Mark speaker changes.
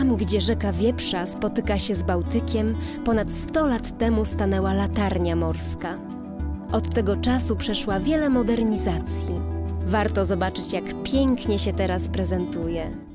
Speaker 1: Tam, gdzie rzeka Wieprza spotyka się z Bałtykiem, ponad 100 lat temu stanęła latarnia morska. Od tego czasu przeszła wiele modernizacji. Warto zobaczyć, jak pięknie się teraz prezentuje.